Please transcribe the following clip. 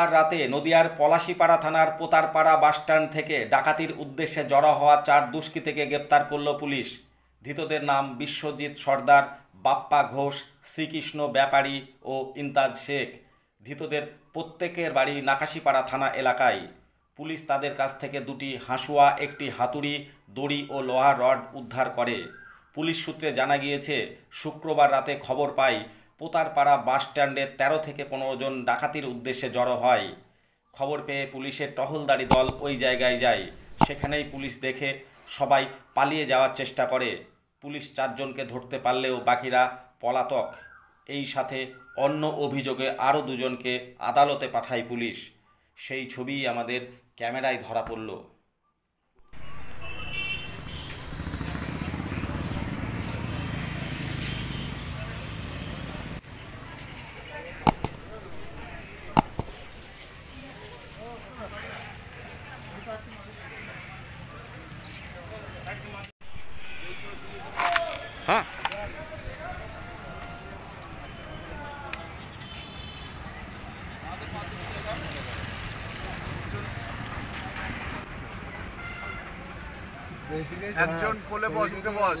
শুক্রবার রাতে নদিয়ার পলাশীপাড়া থানার পোতারপাড়া বাসস্ট্যান্ড থেকে ডাকাতির উদ্দেশ্যে জড়ো হওয়া চার দুষ্কৃতীকে গ্রেপ্তার করল পুলিশ। ধৃতদের নাম বিশ্বজিৎ সর্দার, বাপ্পা ঘোষ, শ্রীকৃষ্ণ ব্যাপারী ও ইন্তাজ শেখ। ধৃতদের প্রত্যেকের বাড়ি নাকাশিপাড়া থানা এলাকায়। পুলিশ তাদের কাছ থেকে দুটি হাঁসুয়া, একটি হাতুড়ি, দড়ি ও লোহার রড উদ্ধার করে। পুলিশ সূত্রে জানা গিয়েছে, শুক্রবার রাতে খবর পাই পোতারপাড়া বাস স্ট্যান্ডে তেরো থেকে পনেরো জন ডাকাতির উদ্দেশ্যে জড়ো হয়। খবর পেয়ে পুলিশের টহলদারি দল ওই জায়গায় যায়। সেখানেই পুলিশ দেখে সবাই পালিয়ে যাওয়ার চেষ্টা করে। পুলিশ চারজনকে ধরতে পারলেও বাকিরা পলাতক। এই সাথে অন্য অভিযোগে আরও দুজনকে আদালতে পাঠায় পুলিশ। সেই ছবি আমাদের ক্যামেরায় ধরা পড়ল। একজন কোলে বস উঠে বস।